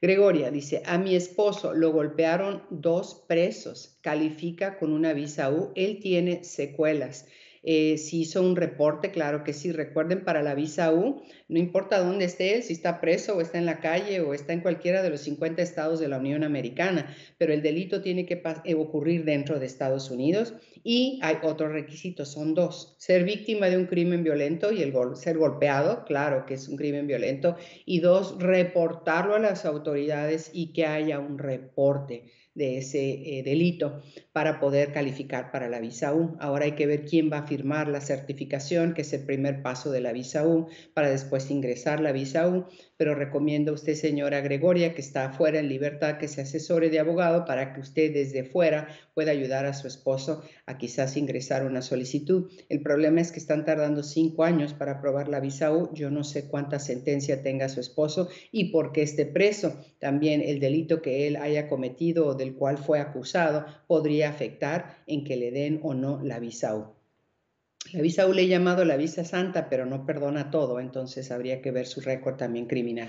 Gregoria dice, a mi esposo lo golpearon dos presos, califica con una visa U, él tiene secuelas. Eh, si hizo un reporte, claro que sí. Recuerden, para la visa U, no importa dónde esté él, si está preso o está en la calle o está en cualquiera de los 50 estados de la Unión Americana, pero el delito tiene que eh, ocurrir dentro de Estados Unidos y hay otros requisitos, son dos. Ser víctima de un crimen violento y el ser golpeado, claro que es un crimen violento, y dos, reportarlo a las autoridades y que haya un reporte de ese eh, delito para poder calificar para la visa U. Ahora hay que ver quién va a firmar la certificación, que es el primer paso de la visa U, para después ingresar la visa U. Pero recomiendo a usted, señora Gregoria, que está afuera en libertad, que se asesore de abogado para que usted desde fuera pueda ayudar a su esposo a quizás ingresar una solicitud. El problema es que están tardando cinco años para aprobar la visa U. Yo no sé cuánta sentencia tenga su esposo y por qué esté preso. También el delito que él haya cometido o del cual fue acusado podría afectar en que le den o no la visa U. La visa U he llamado la visa santa, pero no perdona todo, entonces habría que ver su récord también criminal.